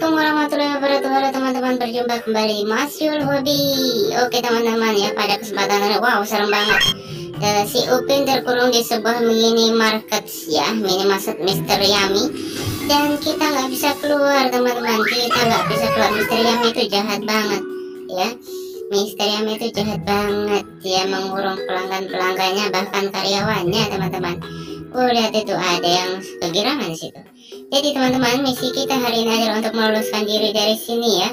Assalamualaikum warahmatullahi wabarakatuh. Teman-teman berjumpa kembali. Masyul Hobi. Oke teman-teman ya pada kesempatan ini Wow serem banget. Uh, Si Upin terkurung di sebuah mini market ya Mini market Mr. Yummy Dan kita nggak bisa keluar teman-teman. Kita nggak bisa keluar. Mr. Yummy itu jahat banget ya. Mr. Yummy itu jahat banget. Dia mengurung pelanggan-pelanggannya Bahkan karyawannya teman-teman. Oh lihat itu ada yang kegirangan situ jadi teman-teman misi kita hari ini adalah untuk meloloskan diri dari sini ya.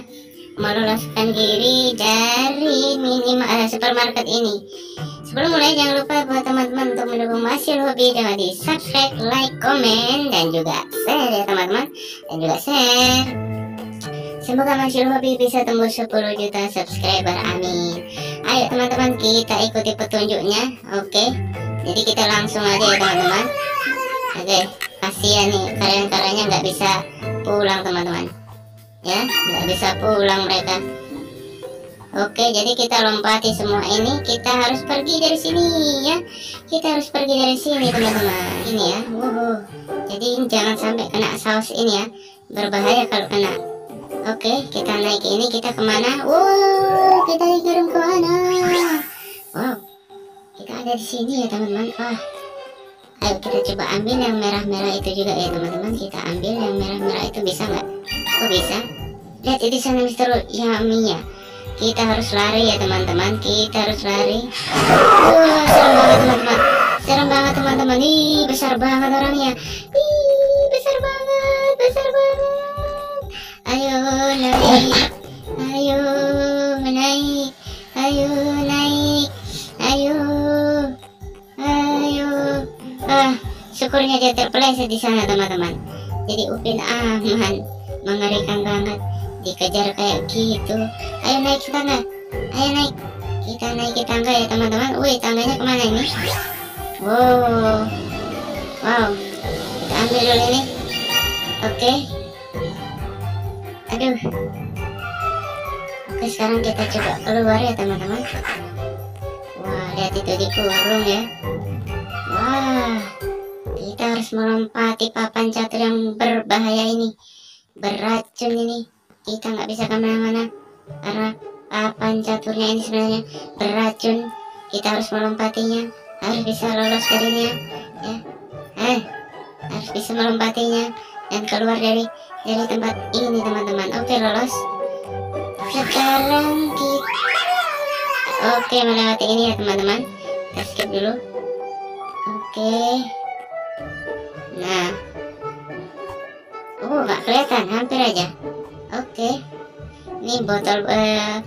Meloloskan diri dari mini uh, supermarket ini. Sebelum mulai jangan lupa buat teman-teman untuk mendukung Masyil Hobi Jangan di subscribe, like, komen, dan juga share ya teman-teman. Dan juga share. Semoga Masyil Hobi bisa tembus 10 juta subscriber, amin. Ayo teman-teman kita ikuti petunjuknya Oke? Jadi kita langsung aja ya teman-teman. Oke kasihan nih karyawan-karyanya nggak bisa pulang teman-teman. Ya nggak bisa pulang mereka. Oke jadi kita lompati semua ini. Kita harus pergi dari sini ya. Kita harus pergi dari sini teman-teman. Ini ya Wuhu. jadi jangan sampai kena saus ini ya. Berbahaya kalau kena. Oke kita naik ini kita ke mana? Wow kita dikirim ke mana? Wow kita ada di sini ya teman-teman. Ah ayo kita coba ambil yang merah-merah itu juga ya teman-teman. Kita ambil yang merah-merah itu bisa nggak? Oh bisa? Lihat itu sana Mister Yami ya. Kita harus lari ya teman-teman. Kita harus lari. Uh, serem banget teman-teman. Serem banget teman-teman. Ih besar banget orangnya ih besar banget besar banget. Ayo naik. Ayo naik. Ayo naik. Ayo syukurnya dia terpeleset di sana teman-teman. Jadi Upin aman mengerikan banget. Dikejar kayak gitu. Ayo naik ke tangga. Ayo naik. Kita naik ke tangga ya teman-teman. Wih tangganya ke mana ini? Wow. Wow. Kita ambil dulu ini. Oke. Aduh. Oke sekarang kita coba keluar ya teman-teman. Wah lihat itu dikurung ya. Wah, kita harus melompati papan catur yang berbahaya ini. Beracun ini. Kita nggak bisa ke mana-mana. Karena papan caturnya ini sebenarnya beracun. Kita harus melompatinya. Harus bisa lolos darinya. Ya. Eh, harus bisa melompatinya. Dan keluar dari dari tempat ini teman-teman. Oke, lolos. Sekarang kita... Oke, melewati ini ya teman-teman. Skip dulu. Oke. Nah. Oh, nggak kelihatan, hampir aja. Oke. Ini botol uh,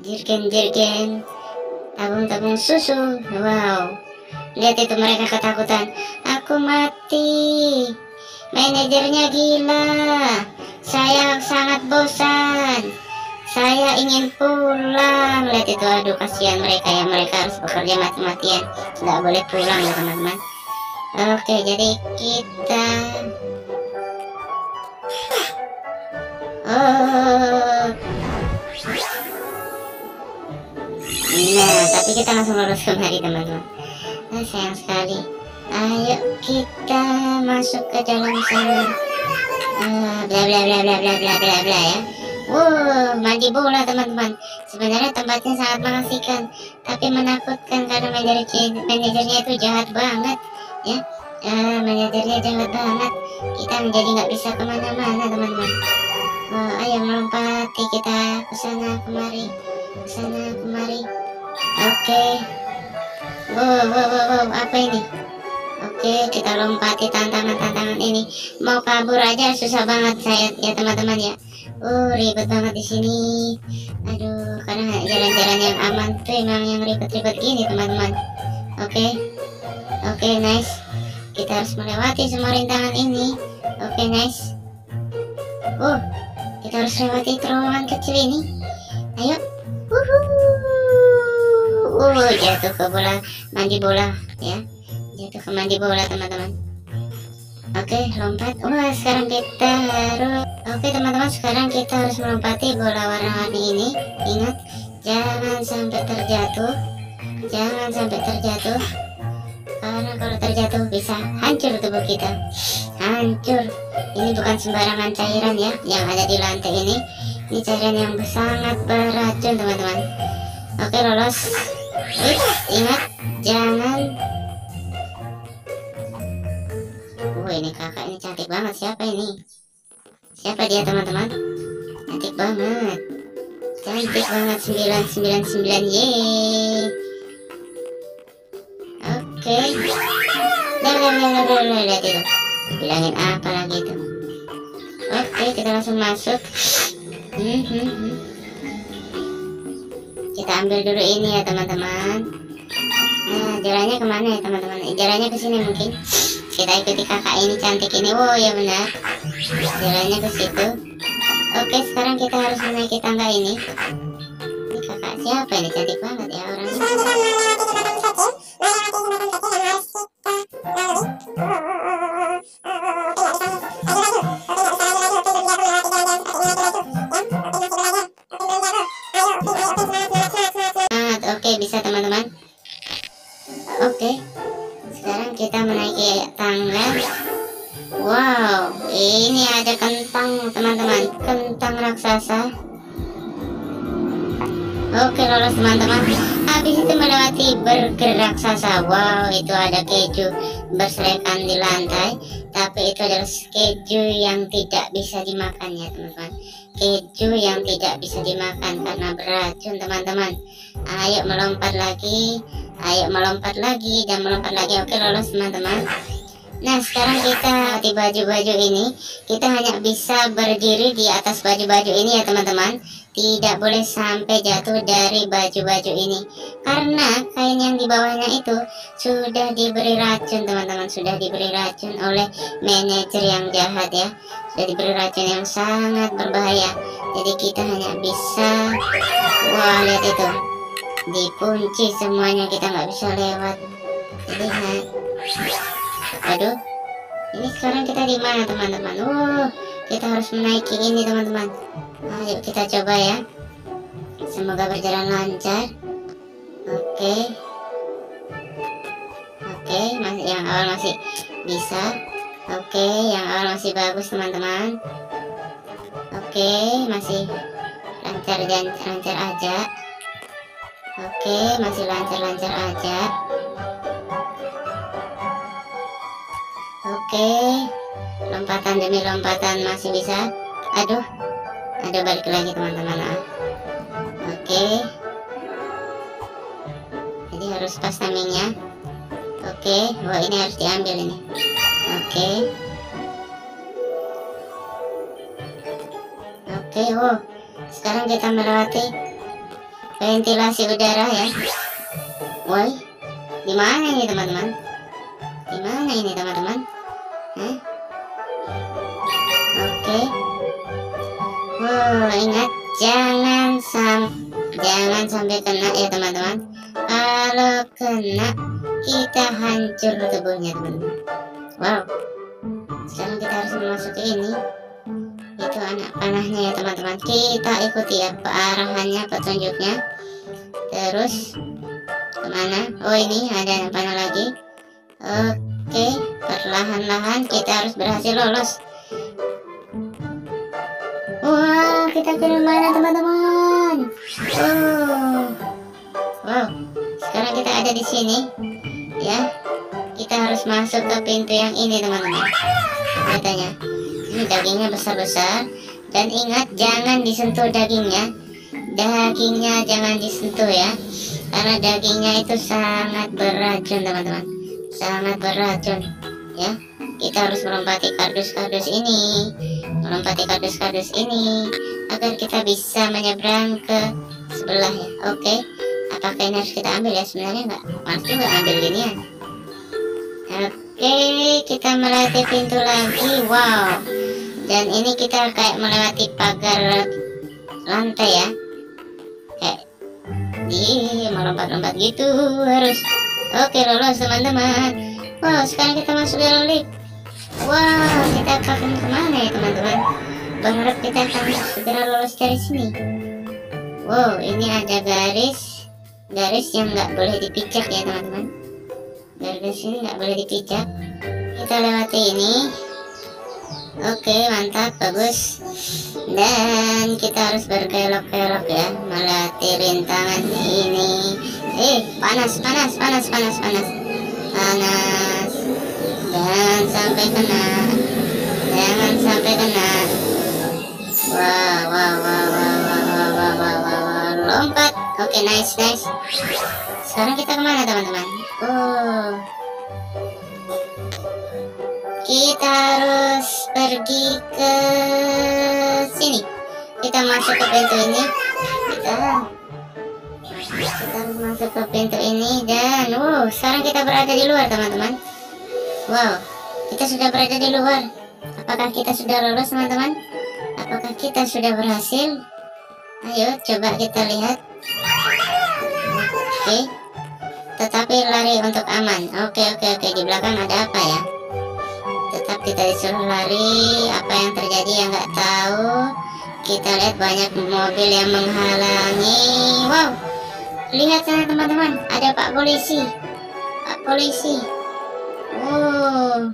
jirgen-jirgen tabung-tabung susu. Wow. Lihat itu mereka ketakutan. Aku mati. Manajernya gila. Saya sangat bosan saya ingin pulang lihat itu aduh kasihan mereka ya mereka harus bekerja mati-matian tidak boleh pulang ya teman-teman oke jadi kita oh. Nah tapi kita langsung lurus kembali teman-teman. Nah, sayang sekali. Ayo kita masuk ke dalam sana. Uh, bla bla bla bla bla bla bla bla ya. Wow, mandi bola teman-teman. Sebenarnya tempatnya sangat mengasihkan, tapi menakutkan karena manajer manajernya itu jahat banget, ya. Uh, manajernya jahat banget. Kita menjadi nggak bisa ke mana-mana teman-teman. Oh, ayo melompati kita ke sana kemari, ke sana kemari. Oke. Okay. Wow, wow, wow, wow, apa ini? Oke, kita lompati tantangan-tantangan ini. Mau kabur aja susah banget saya ya teman-teman ya. Oh ribet banget di sini. Aduh, karena jalan-jalan yang aman tuh emang yang ribet-ribet gini teman-teman. Oke, okay. oke okay, nice. Kita harus melewati semua rintangan ini. Oke okay, nice. Oh, kita harus lewati terowongan kecil ini. Ayo. Uhuh. Uh, jatuh ke bola mandi bola ya. Jatuh ke mandi bola teman-teman. Oke, lompat. Wah, sekarang kita harus Oke, teman-teman, sekarang kita harus melompati bola warna-warni ini. Ingat, jangan sampai terjatuh. Jangan sampai terjatuh. Karena kalau terjatuh bisa hancur tubuh kita. Hancur. ini bukan sembarangan cairan ya yang ada di lantai ini. Ini cairan yang sangat beracun teman-teman. Oke lolos. Wih, ingat jangan. Oh ini kakak ini cantik banget. Siapa ini? Siapa dia teman-teman? Cantik banget. Cantik banget. 999 yeay lihat itu bilangin apa lagi itu? Oke kita langsung masuk. Hmm, hmm, hmm. kita ambil dulu ini ya teman-teman. Nah jalannya ke mana ya teman-teman? Jalannya ke sini mungkin. Kita ikuti kakak ini cantik ini. Wow ya benar. Jalannya ke situ. Oke sekarang kita harus menaiki tangga ini. Ini kakak siapa ini? Cantik banget ya orangnya Raksasa Oke lolos teman-teman. Habis itu melewati burger raksasa. Wow itu ada keju berserakan di lantai. Tapi itu adalah keju yang tidak bisa dimakan ya teman-teman. Keju yang tidak bisa dimakan karena beracun teman-teman. Ayo melompat lagi. Ayo melompat lagi dan melompat lagi. Oke lolos teman-teman Nah sekarang kita di baju-baju ini. Kita hanya bisa berdiri di atas baju-baju ini ya teman-teman. Tidak boleh sampai jatuh dari baju-baju ini. Karena kain yang di bawahnya itu sudah diberi racun teman-teman. Sudah diberi racun oleh manajer yang jahat ya. Sudah diberi racun yang sangat berbahaya. Jadi kita hanya bisa wah lihat itu. Dikunci semuanya kita nggak bisa lewat. Lihat aduh. Ini sekarang kita di mana teman-teman? Oh kita harus menaiki ini teman-teman. Ayo kita coba ya. Semoga berjalan lancar. Oke. Oke masih yang awal masih bisa. Oke yang awal masih bagus teman-teman. Oke masih lancar dan lancar aja. Oke masih lancar-lancar aja Oke, lompatan demi lompatan masih bisa. Aduh, ada balik lagi teman-teman. Ah. Oke, jadi harus pas timingnya. Oke, wah ini harus diambil ini. Oke. Oke, oh, sekarang kita melewati ventilasi udara ya. Woi, di mana ini teman-teman? Gimana ini teman-teman? Oke. Okay. Wow, ingat jangan sam jangan sampai kena ya teman-teman. Kalau kena kita hancur tubuhnya teman-teman. Wow. Sekarang kita harus memasuki ini. Itu anak panahnya ya teman-teman. Kita ikuti ya arahannya petunjuknya. Terus ke mana? Oh ini ada anak panah lagi. Oke, perlahan-lahan kita harus berhasil lolos. Wah, kita ke mana teman-teman? Oh, wow. Sekarang kita ada di sini, ya. Kita harus masuk ke pintu yang ini teman-teman. Katanya, ini dagingnya besar-besar. Dan ingat jangan disentuh dagingnya. Dagingnya jangan disentuh ya, karena dagingnya itu sangat beracun teman-teman sangat beracun ya kita harus melompati kardus-kardus ini melompati kardus-kardus ini agar kita bisa menyeberang ke sebelah ya oke apakah ini harus kita ambil ya? Sebenarnya nggak mas juga ambil ginian oke kita melewati pintu lagi. Wow. Dan ini kita kayak melewati pagar lantai ya. Kayak di melompat-lompat gitu harus Oke lolos teman-teman Wow sekarang kita masuk dalam lift Wow kita akan ke mana ya teman-teman? Berharap kita akan segera lolos dari sini. Wow ini ada garis Garis yang nggak boleh dipijak ya teman-teman. Garis ini nggak boleh dipijak. Kita lewati ini. Oke mantap bagus. Dan kita harus berkelok-kelok ya melatih rintangan ini eh panas panas panas panas panas panas jangan sampai kena jangan sampai kena wow wow wow wow wow wow wow wow, wow. lompat oke nice nice sekarang kita ke mana teman-teman oh kita harus pergi ke sini kita masuk ke pintu ini kita kita masuk ke pintu ini dan wow sekarang kita berada di luar teman-teman. Wow kita sudah berada di luar. Apakah kita sudah lolos teman-teman? Apakah kita sudah berhasil? Ayo coba kita lihat. Oke tetapi lari untuk aman. Oke oke oke di belakang ada apa ya? Tetap kita disuruh lari apa yang terjadi yang nggak tahu. Kita lihat banyak mobil yang menghalangi. Wow lihat sana teman-teman ada pak polisi pak polisi oh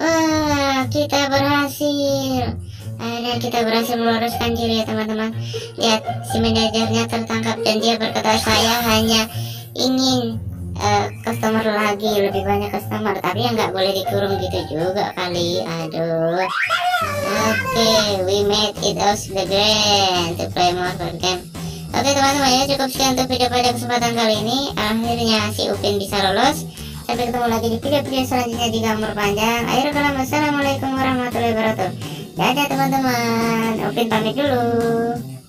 Wah, kita berhasil. Akhirnya kita berhasil meluruskan diri ya teman-teman. Lihat, si manajernya tertangkap dan dia berkata saya hanya ingin uh, customer lagi, lebih banyak customer. Tapi yang nggak boleh dikurung gitu juga kali. Aduh. Oke, okay, we made it out the grand to play more for game. Oke okay, teman-teman ya cukup sekian untuk video pada kesempatan kali ini. Akhirnya si Upin bisa lolos. Sampai ketemu lagi di video-video selanjutnya di gambar panjang. Akhirnya kalam wassalamualaikum warahmatullahi wabarakatuh. Dadah teman-teman. Upin pamit dulu.